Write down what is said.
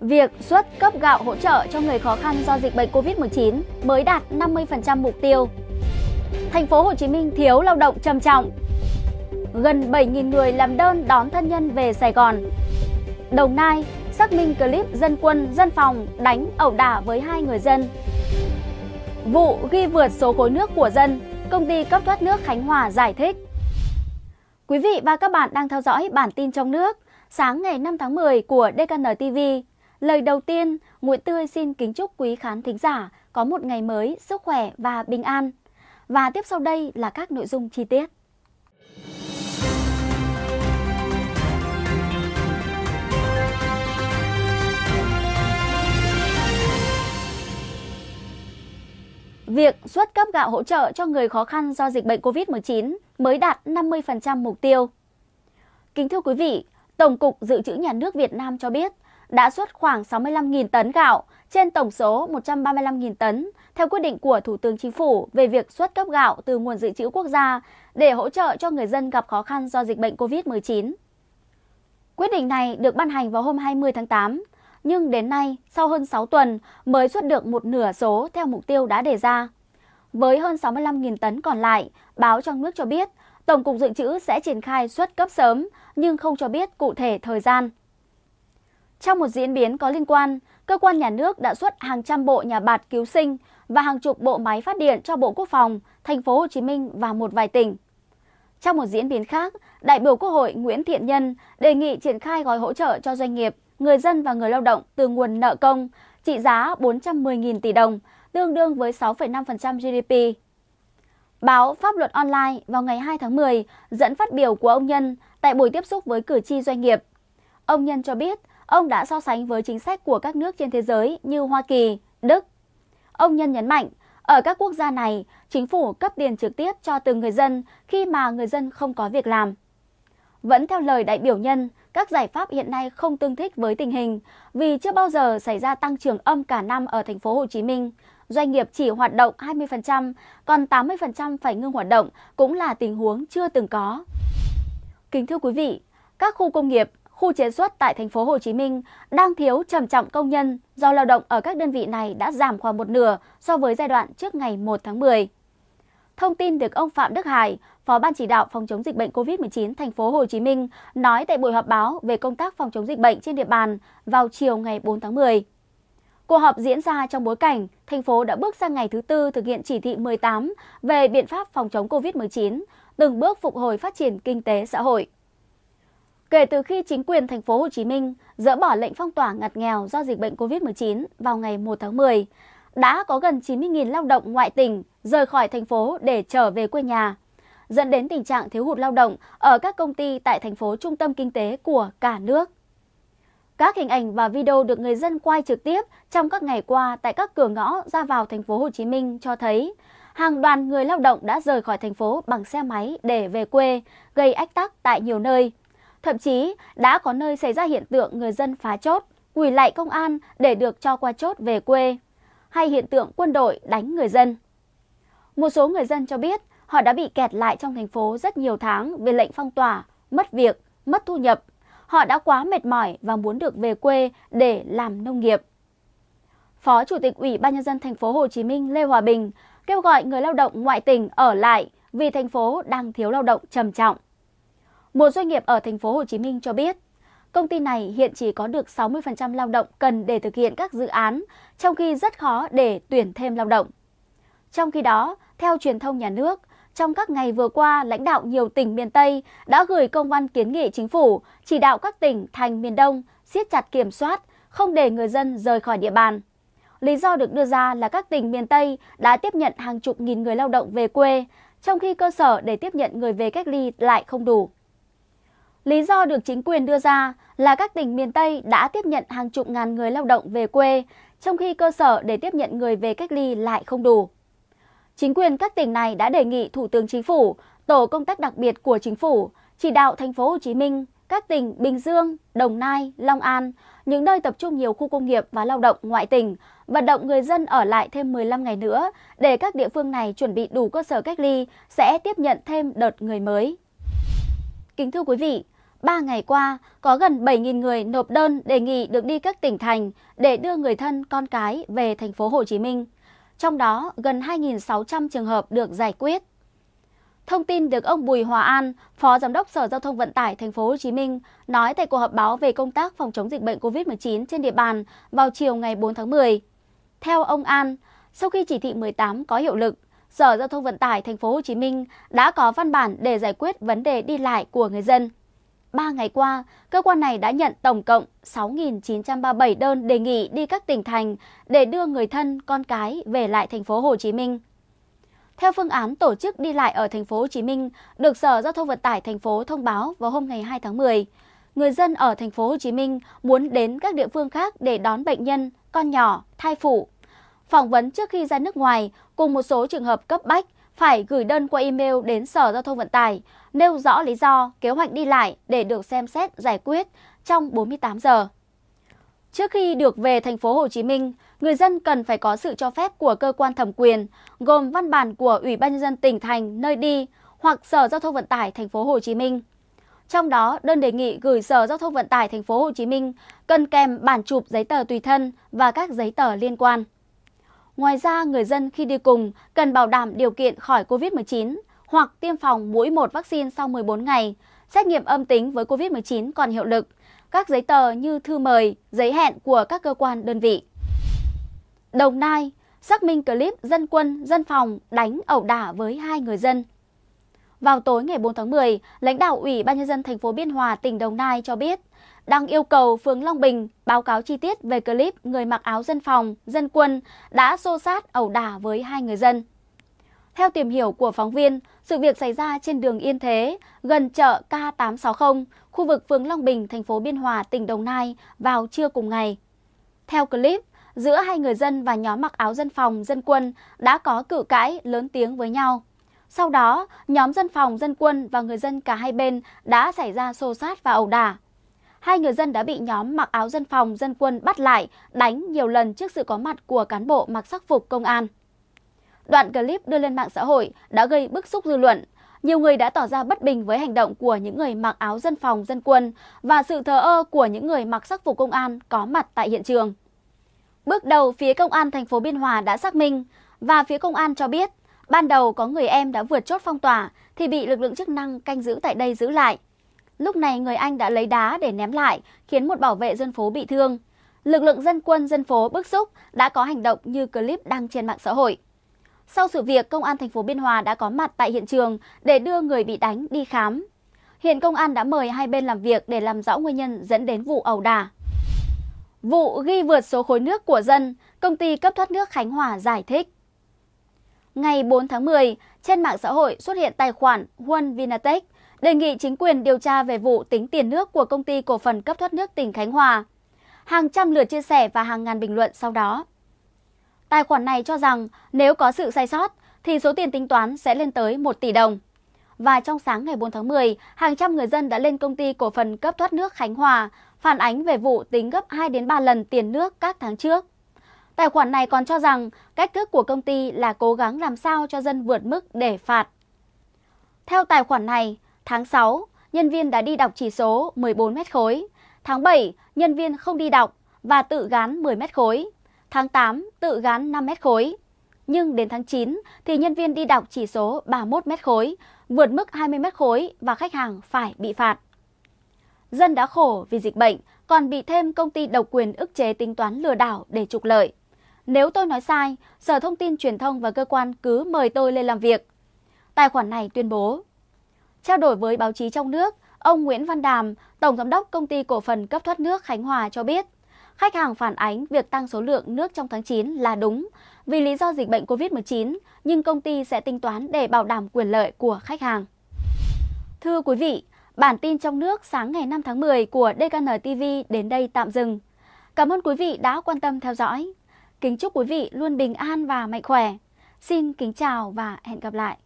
Việc xuất cấp gạo hỗ trợ cho người khó khăn do dịch bệnh Covid-19 mới đạt 50% mục tiêu. Thành phố Hồ Chí Minh thiếu lao động trầm trọng. Gần 7.000 người làm đơn đón thân nhân về Sài Gòn. Đồng Nai xác minh clip dân quân, dân phòng đánh ẩu đả với hai người dân. Vụ ghi vượt số khối nước của dân, công ty cấp thoát nước Khánh Hòa giải thích. Quý vị và các bạn đang theo dõi bản tin trong nước sáng ngày 5 tháng 10 của DKN TV. Lời đầu tiên, Nguyễn Tươi xin kính chúc quý khán thính giả có một ngày mới sức khỏe và bình an. Và tiếp sau đây là các nội dung chi tiết. Việc xuất cấp gạo hỗ trợ cho người khó khăn do dịch bệnh COVID-19 mới đạt 50% mục tiêu. Kính thưa quý vị, Tổng cục Dự trữ Nhà nước Việt Nam cho biết đã xuất khoảng 65.000 tấn gạo trên tổng số 135.000 tấn theo quyết định của Thủ tướng Chính phủ về việc xuất cấp gạo từ nguồn dự trữ quốc gia để hỗ trợ cho người dân gặp khó khăn do dịch bệnh COVID-19. Quyết định này được ban hành vào hôm 20 tháng 8, nhưng đến nay, sau hơn 6 tuần mới xuất được một nửa số theo mục tiêu đã đề ra. Với hơn 65.000 tấn còn lại, báo trong nước cho biết Tổng cục Dự trữ sẽ triển khai xuất cấp sớm nhưng không cho biết cụ thể thời gian. Trong một diễn biến có liên quan, cơ quan nhà nước đã xuất hàng trăm bộ nhà bạt cứu sinh và hàng chục bộ máy phát điện cho Bộ Quốc phòng, thành phố Hồ Chí Minh và một vài tỉnh. Trong một diễn biến khác, đại biểu Quốc hội Nguyễn Thiện Nhân đề nghị triển khai gói hỗ trợ cho doanh nghiệp, người dân và người lao động từ nguồn nợ công trị giá 410.000 tỷ đồng, tương đương với 6,5% GDP. Báo Pháp luật online vào ngày 2 tháng 10 dẫn phát biểu của ông Nhân tại buổi tiếp xúc với cử tri doanh nghiệp. Ông Nhân cho biết ông đã so sánh với chính sách của các nước trên thế giới như Hoa Kỳ, Đức. Ông Nhân nhấn mạnh, ở các quốc gia này, chính phủ cấp tiền trực tiếp cho từng người dân khi mà người dân không có việc làm. Vẫn theo lời đại biểu Nhân, các giải pháp hiện nay không tương thích với tình hình vì chưa bao giờ xảy ra tăng trưởng âm cả năm ở thành phố Hồ Chí Minh. Doanh nghiệp chỉ hoạt động 20%, còn 80% phải ngưng hoạt động cũng là tình huống chưa từng có. Kính thưa quý vị, các khu công nghiệp, khu chế xuất tại thành phố Hồ Chí Minh đang thiếu trầm trọng công nhân do lao động ở các đơn vị này đã giảm khoảng một nửa so với giai đoạn trước ngày 1 tháng 10. Thông tin được ông Phạm Đức Hải, Phó Ban chỉ đạo phòng chống dịch bệnh COVID-19 thành phố Hồ Chí Minh nói tại buổi họp báo về công tác phòng chống dịch bệnh trên địa bàn vào chiều ngày 4 tháng 10. Cuộc họp diễn ra trong bối cảnh thành phố đã bước sang ngày thứ tư thực hiện chỉ thị 18 về biện pháp phòng chống COVID-19, từng bước phục hồi phát triển kinh tế xã hội. Kể từ khi chính quyền thành phố Hồ Chí Minh dỡ bỏ lệnh phong tỏa ngặt nghèo do dịch bệnh COVID-19 vào ngày 1 tháng 10, đã có gần 90.000 lao động ngoại tỉnh rời khỏi thành phố để trở về quê nhà, dẫn đến tình trạng thiếu hụt lao động ở các công ty tại thành phố trung tâm kinh tế của cả nước. Các hình ảnh và video được người dân quay trực tiếp trong các ngày qua tại các cửa ngõ ra vào thành phố Hồ Chí Minh cho thấy hàng đoàn người lao động đã rời khỏi thành phố bằng xe máy để về quê, gây ách tắc tại nhiều nơi. Thậm chí đã có nơi xảy ra hiện tượng người dân phá chốt, quỳ lại công an để được cho qua chốt về quê, hay hiện tượng quân đội đánh người dân. Một số người dân cho biết họ đã bị kẹt lại trong thành phố rất nhiều tháng vì lệnh phong tỏa, mất việc, mất thu nhập. Họ đã quá mệt mỏi và muốn được về quê để làm nông nghiệp. Phó Chủ tịch Ủy ban nhân dân thành phố Hồ Chí Minh Lê Hòa Bình kêu gọi người lao động ngoại tỉnh ở lại vì thành phố đang thiếu lao động trầm trọng. Một doanh nghiệp ở thành phố Hồ Chí Minh cho biết, công ty này hiện chỉ có được 60% lao động cần để thực hiện các dự án, trong khi rất khó để tuyển thêm lao động. Trong khi đó, theo truyền thông nhà nước, trong các ngày vừa qua, lãnh đạo nhiều tỉnh miền Tây đã gửi công văn kiến nghị chính phủ chỉ đạo các tỉnh thành miền Đông siết chặt kiểm soát, không để người dân rời khỏi địa bàn. Lý do được đưa ra là các tỉnh miền Tây đã tiếp nhận hàng chục nghìn người lao động về quê, trong khi cơ sở để tiếp nhận người về cách ly lại không đủ. Lý do được chính quyền đưa ra là các tỉnh miền Tây đã tiếp nhận hàng chục ngàn người lao động về quê, trong khi cơ sở để tiếp nhận người về cách ly lại không đủ. Chính quyền các tỉnh này đã đề nghị Thủ tướng Chính phủ, tổ công tác đặc biệt của Chính phủ chỉ đạo thành phố Hồ Chí Minh, các tỉnh Bình Dương, Đồng Nai, Long An, những nơi tập trung nhiều khu công nghiệp và lao động ngoại tỉnh, vận động người dân ở lại thêm 15 ngày nữa để các địa phương này chuẩn bị đủ cơ sở cách ly sẽ tiếp nhận thêm đợt người mới. Kính thưa quý vị, 3 ngày qua, có gần 7.000 người nộp đơn đề nghị được đi các tỉnh thành để đưa người thân con cái về thành phố Hồ Chí Minh. Trong đó, gần 2.600 trường hợp được giải quyết. Thông tin được ông Bùi Hòa An, Phó Giám đốc Sở Giao thông Vận tải Thành phố Hồ Chí Minh nói tại cuộc họp báo về công tác phòng chống dịch bệnh COVID-19 trên địa bàn vào chiều ngày 4 tháng 10. Theo ông An, sau khi chỉ thị 18 có hiệu lực, Sở Giao thông Vận tải Thành phố Hồ Chí Minh đã có văn bản để giải quyết vấn đề đi lại của người dân. 3 ngày qua, cơ quan này đã nhận tổng cộng 6.937 đơn đề nghị đi các tỉnh thành để đưa người thân, con cái về lại thành phố Hồ Chí Minh. Theo phương án tổ chức đi lại ở thành phố Hồ Chí Minh được Sở Giao thông Vận tải thành phố thông báo vào hôm ngày 2 tháng 10, người dân ở thành phố Hồ Chí Minh muốn đến các địa phương khác để đón bệnh nhân, con nhỏ, thai phụ. Phỏng vấn trước khi ra nước ngoài cùng một số trường hợp cấp bách phải gửi đơn qua email đến Sở Giao thông Vận tải, nêu rõ lý do, kế hoạch đi lại để được xem xét giải quyết trong 48 giờ. Trước khi được về thành phố Hồ Chí Minh, người dân cần phải có sự cho phép của cơ quan thẩm quyền, gồm văn bản của Ủy ban nhân dân tỉnh thành nơi đi hoặc Sở Giao thông Vận tải thành phố Hồ Chí Minh. Trong đó, đơn đề nghị gửi Sở Giao thông Vận tải thành phố Hồ Chí Minh cần kèm bản chụp giấy tờ tùy thân và các giấy tờ liên quan. Ngoài ra, người dân khi đi cùng cần bảo đảm điều kiện khỏi COVID-19 hoặc tiêm phòng mũi một vaccine sau 14 ngày, xét nghiệm âm tính với COVID-19 còn hiệu lực, các giấy tờ như thư mời, giấy hẹn của các cơ quan đơn vị. Đồng Nai, xác minh clip dân quân, dân phòng đánh ẩu đả với hai người dân. Vào tối ngày 4 tháng 10, lãnh đạo Ủy ban nhân dân thành phố Biên Hòa, tỉnh Đồng Nai cho biết đang yêu cầu phường Long Bình báo cáo chi tiết về clip người mặc áo dân phòng, dân quân đã xô sát ẩu đả với hai người dân. Theo tìm hiểu của phóng viên, sự việc xảy ra trên đường Yên Thế, gần chợ K860, khu vực phường Long Bình, thành phố Biên Hòa, tỉnh Đồng Nai vào trưa cùng ngày. Theo clip, giữa hai người dân và nhóm mặc áo dân phòng, dân quân đã có cự cãi lớn tiếng với nhau. Sau đó, nhóm dân phòng, dân quân và người dân cả hai bên đã xảy ra xô xát và ẩu đả. Hai người dân đã bị nhóm mặc áo dân phòng, dân quân bắt lại, đánh nhiều lần trước sự có mặt của cán bộ mặc sắc phục công an. Đoạn clip đưa lên mạng xã hội đã gây bức xúc dư luận. Nhiều người đã tỏ ra bất bình với hành động của những người mặc áo dân phòng, dân quân và sự thờ ơ của những người mặc sắc phục công an có mặt tại hiện trường. Bước đầu, phía công an thành phố Biên Hòa đã xác minh và phía công an cho biết ban đầu có người em đã vượt chốt phong tỏa thì bị lực lượng chức năng canh giữ tại đây giữ lại. Lúc này người anh đã lấy đá để ném lại khiến một bảo vệ dân phố bị thương. Lực lượng dân quân dân phố bức xúc đã có hành động như clip đăng trên mạng xã hội. Sau sự việc, Công an thành phố Biên Hòa đã có mặt tại hiện trường để đưa người bị đánh đi khám. Hiện công an đã mời hai bên làm việc để làm rõ nguyên nhân dẫn đến vụ ẩu đả. Vụ ghi vượt số khối nước của dân, công ty cấp thoát nước Khánh Hòa giải thích. Ngày 4 tháng 10, trên mạng xã hội xuất hiện tài khoản Huân Vinatech đề nghị chính quyền điều tra về vụ tính tiền nước của công ty cổ phần cấp thoát nước tỉnh Khánh Hòa. Hàng trăm lượt chia sẻ và hàng ngàn bình luận sau đó. Tài khoản này cho rằng nếu có sự sai sót thì số tiền tính toán sẽ lên tới 1 tỷ đồng. Và trong sáng ngày 4 tháng 10, hàng trăm người dân đã lên công ty cổ phần cấp thoát nước Khánh Hòa phản ánh về vụ tính gấp 2 đến 3 lần tiền nước các tháng trước. Tài khoản này còn cho rằng cách thức của công ty là cố gắng làm sao cho dân vượt mức để phạt. Theo tài khoản này, tháng 6, nhân viên đã đi đọc chỉ số 14 mét khối. Tháng 7, nhân viên không đi đọc và tự gán 10 mét khối tháng 8 tự gán 5 mét khối. Nhưng đến tháng 9 thì nhân viên đi đọc chỉ số 31 mét khối, vượt mức 20 mét khối và khách hàng phải bị phạt. Dân đã khổ vì dịch bệnh, còn bị thêm công ty độc quyền ức chế tính toán lừa đảo để trục lợi. Nếu tôi nói sai, Sở Thông tin Truyền thông và cơ quan cứ mời tôi lên làm việc. Tài khoản này tuyên bố. Trao đổi với báo chí trong nước, ông Nguyễn Văn Đàm, Tổng Giám đốc Công ty Cổ phần Cấp thoát nước Khánh Hòa cho biết, Khách hàng phản ánh việc tăng số lượng nước trong tháng 9 là đúng vì lý do dịch bệnh COVID-19, nhưng công ty sẽ tính toán để bảo đảm quyền lợi của khách hàng. Thưa quý vị, bản tin trong nước sáng ngày 5 tháng 10 của DKN TV đến đây tạm dừng. Cảm ơn quý vị đã quan tâm theo dõi. Kính chúc quý vị luôn bình an và mạnh khỏe. Xin kính chào và hẹn gặp lại.